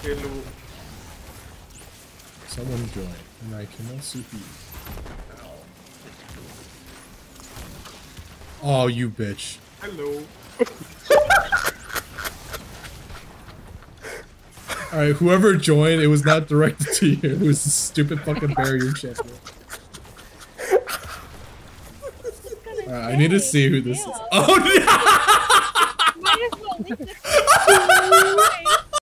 Hello. Someone join, and I cannot see you. Oh, you bitch. Hello. Alright, whoever joined, it was not directed to you. It was a stupid fucking barrier champion. Alright, I need to see who this is. Oh no!